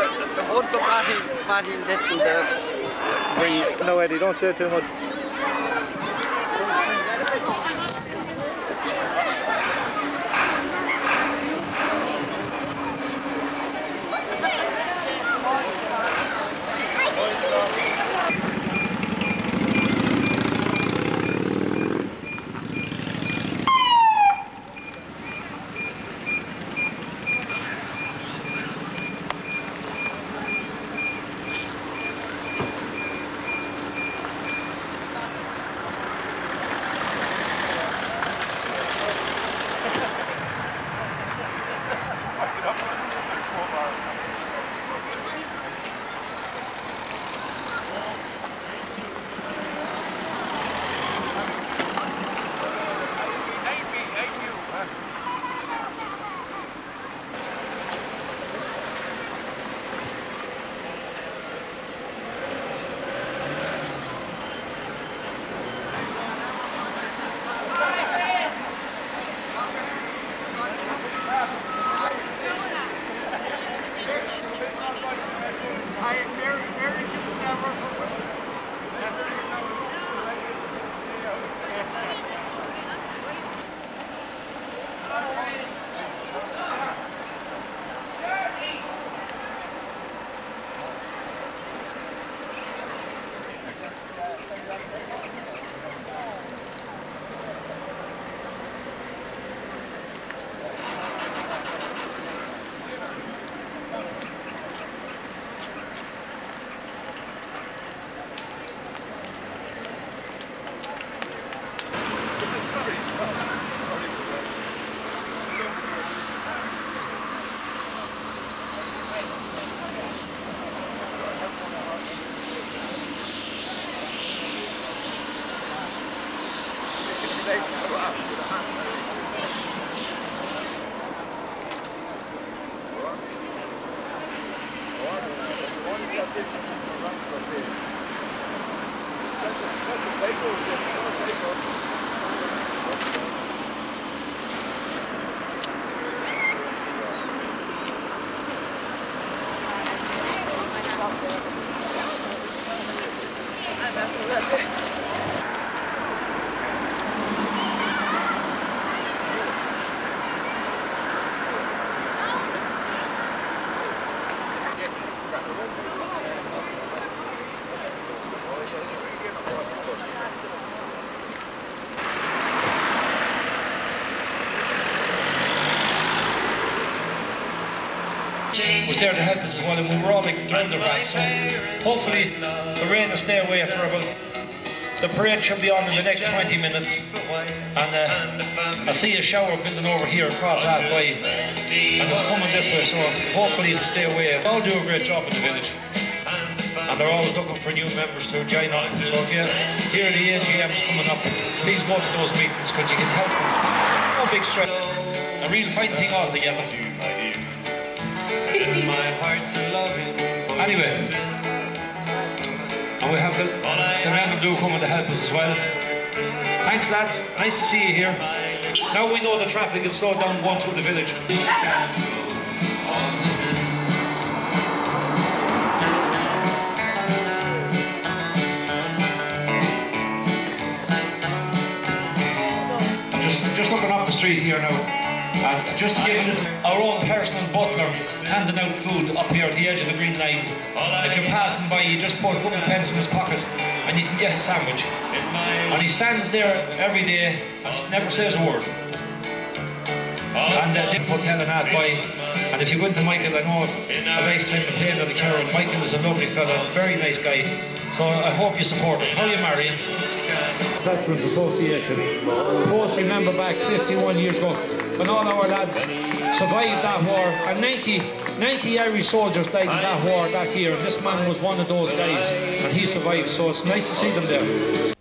So, so what the No, Eddie, don't say too much. Was there to help us as well, and we were all like about. So hopefully the rain will stay away for about. The parade should be on in the next 20 minutes, and uh, I see a shower building over here across halfway, and it's coming this way. So hopefully it'll stay away. They all do a great job in the village. And they're always looking for new members to join on. So if you hear the AGM's coming up, please go to those meetings because you can help them. No big stress. A real fine thing altogether. Anyway, and we have the, the men of Blue coming to help us as well. Thanks lads, nice to see you here. Now we know the traffic will slow down going through the village. And just to give a little, our own personal butler handing out food up here at the edge of the green line. If you're passing by, you just put a couple of pence in his pocket and you can get a sandwich. And he stands there every day and never says a word. And uh, they put hell and that by. And if you went to Michael, I know a lifetime of playing on the Carroll. Michael is a lovely fellow, very nice guy. So I hope you support him. How are you, Marion? Veterans Association. Both remember back 51 years ago when all our lads. Survived that war and 90, 90 Irish soldiers died in that war that year and this man was one of those guys and he survived. So it's nice to see them there.